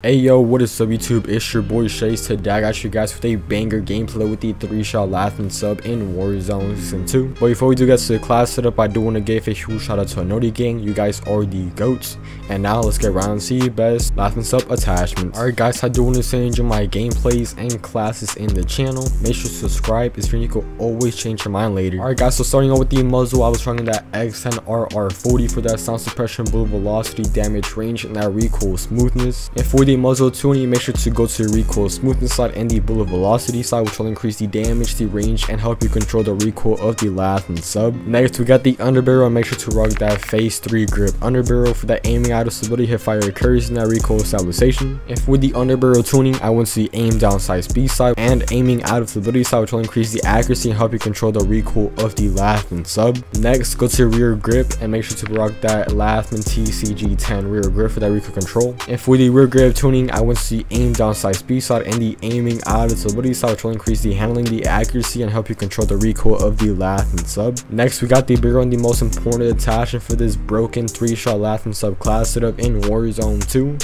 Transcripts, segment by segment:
Hey yo, what is up YouTube? It's your boy Shaze. Today I got you guys with a banger gameplay with the 3-shot Lachmann sub in Warzone Season 2. But before we do get to the class setup, I do want to give a huge shout out to Anodi Gang. You guys are the GOATs. And now let's get around and see best Lachmann sub attachments. Alright guys, I do want to enjoy my gameplays and classes in the channel. Make sure to subscribe. It's free you can always change your mind later. Alright guys, so starting out with the muzzle, I was running that X10RR40 for that sound suppression, bullet velocity, damage range, and that recoil smoothness. And for the muzzle tuning, make sure to go to the recoil smoothness side and the bullet velocity side, which will increase the damage, the range, and help you control the recoil of the Lachmann sub. Next, we got the underbarrel. Make sure to rock that phase 3 grip underbarrel for that aiming out of stability, hip fire occurs in that recoil stabilization. And with the underbarrel tuning, I want to see aim down sight speed side and aiming out of stability side, which will increase the accuracy and help you control the recoil of the and sub. Next, go to rear grip and make sure to rock that Lachmann TCG10 rear grip for that recoil control. And for the rear grip tuning, I want to see aim down side speed side and the aiming out. Of stability side which will increase the handling, the accuracy, and help you control the recoil of the Lachmann sub. Next, we got the bigger and the most important attachment for this broken 3-shot Lachmann sub. Class setup in Warzone 2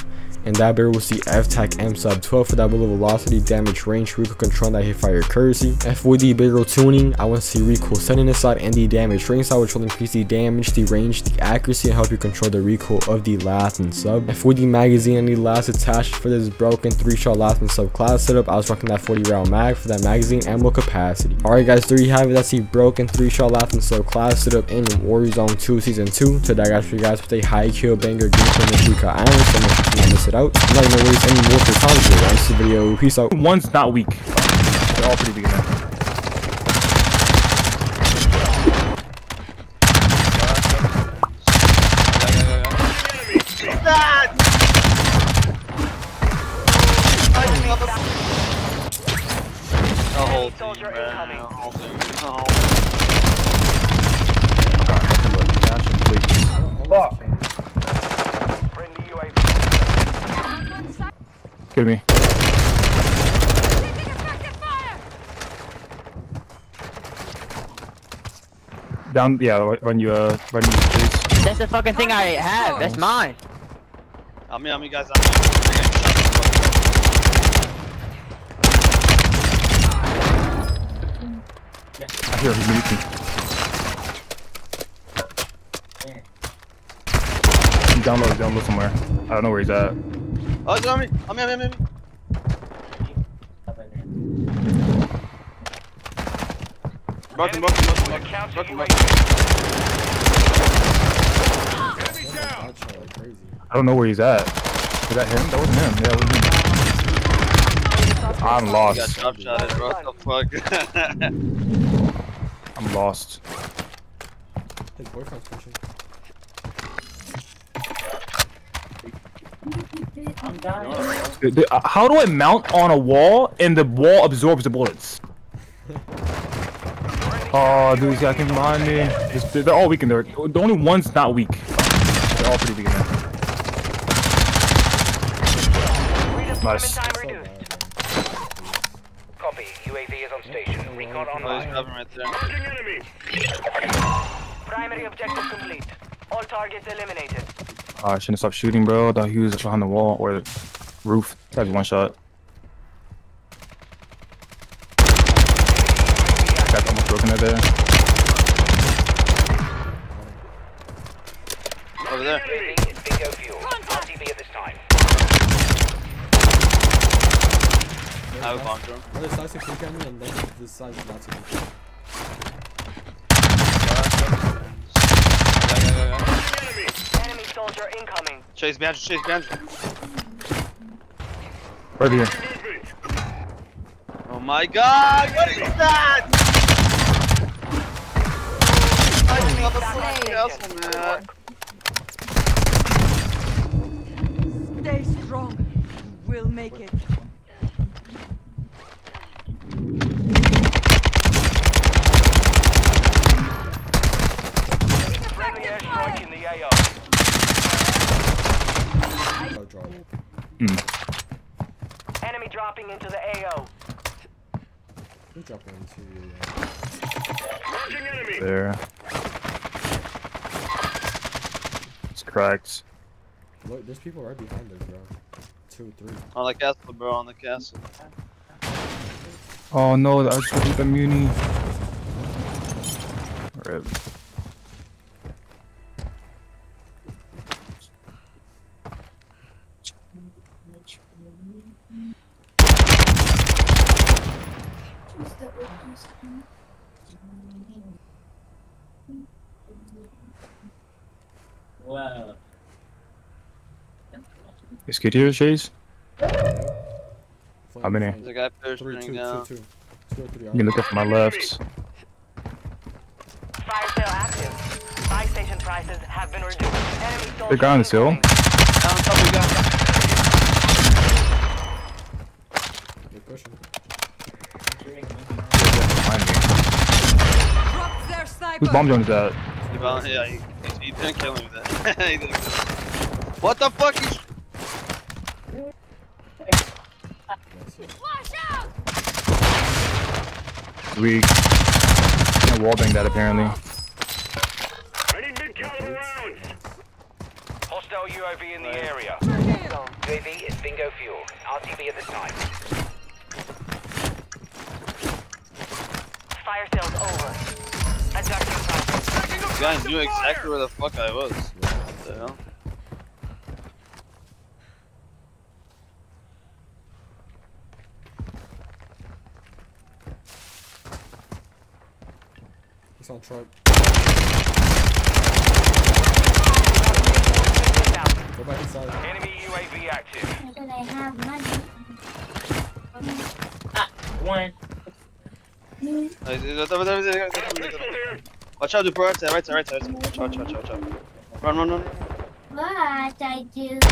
and that barrel will see F-Tac M sub 12 for that bullet velocity, damage range, recoil control, that hit fire accuracy. And for the barrel tuning, I want to see recoil setting side and the damage range side, which will increase the damage, the range, the accuracy, and help you control the recoil of the Lachmann sub. And for the magazine and the last attached for this broken 3-shot Lachmann sub class setup, I was rocking that 40 round mag for that magazine ammo capacity. Alright guys, there you have it. That's the broken 3-shot Lachmann sub class setup in Warzone 2 Season 2. Today I got you guys with a high kill banger gameplay in the Iron, so make sure to miss it out. I'm not gonna waste any more of your time here. Watch the video. Peace out. One's not weak. They're all pretty weak. Now. The whole team, Soldier incoming. The whole team. The whole Friendly UAV. Give me. Down, yeah, when you, uh, when you chase. That's the fucking thing I have. That's mine. On me, on me, guys. On me. I got shot. I hear him muting. He's down low, he's down low somewhere. I don't know where he's at. Oh, he's on me. On me, on me, on me, on me. Broken, broken, broken, broken, broken, I don't know where he's at. Was that him? That wasn't him. Yeah, that was him. I'm You got lost. shotted, bro. What the fuck? I'm lost. His boyfriend's pushing. Dude, dude, uh, How do I mount on a wall and the wall absorbs the bullets? Oh, dude, these guys came behind me. Just- They're all weak in there. The only one's not weak. They're all pretty weak in there. Nice. time reduced. Copy. UAV is on station. Recon Oh, he's online. grabbing right there. Primary objective complete. All targets eliminated. Oh, I shouldn't stop shooting, bro. I thought he was behind the wall or the roof. That's one shot. Got almost broken right there. Over there. UAV is video fuel. RTV at this time. I have a bomb drone. Brother decides to click on me and then decides not to. Yeah, yeah, yeah, yeah. Enemy soldier incoming. Chase behind you, chase behind you. Right here. Oh my god, what is that? I motherfucking castle, man. Stay strong. We'll make it. Friendly airstrike in the AO. Drop. Dropping into the AO. Who There. It's cracked. Look, there's people right behind us, bro. two, three. On the castle, bro. On the castle. Oh no, I just hit the muni. Rip. Wow. Is kid here, Chase? How many? flame. There's a guy Three, parachuting two, down. two, two. Two or three. You can look up to my left. Fire sale active. Buy station prices have been reduced. Enemy The guy on this hill? incoming. Down, top, we got. They're pushing. Behind me. Drop their sniper. Whose bomb zone is that? Yeah, he, he, he didn't kill me with that. he didn't kill me. What the fuck? He's... We can't wall bang that apparently. Ready to kill around! Hostile UOV in the area. UAV is bingo fuel. RTV at this time. Fire sales over. Adjusting prices. This knew exactly where the fuck I was. What the hell? He's on truck. Go back inside. Enemy UAV active. Because I have money. Ah, One. Uh. Watch out, dude, bro. Right side, right side, right side. Watch out, watch out, watch out. Run, run, run. But I do. Down.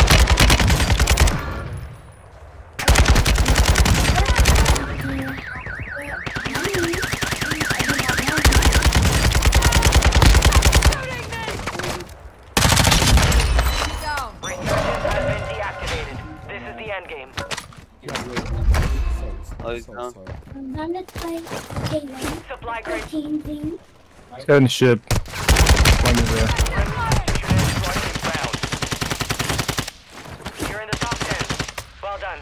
Really. He's So, down. so, I'm gonna play Taylor. Supply crate. Team thing. This guy in the ship. One is there. You're in the top 10. Well done.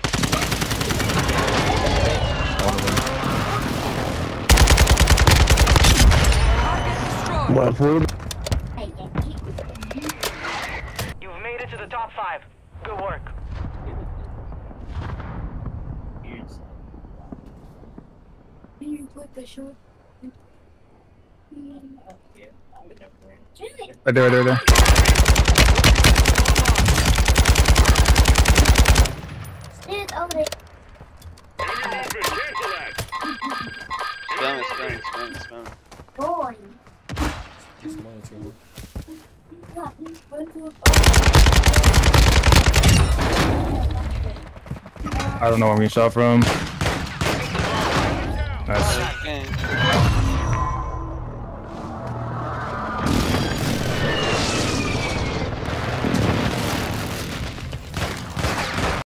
Target destroyed. I get it. You've made it to the top 5. Good work. You put the short. Right there, right there, right there. It's over there. Spam spam spam spam. Boy. just money. I don't know where I'm getting shot from. Nice.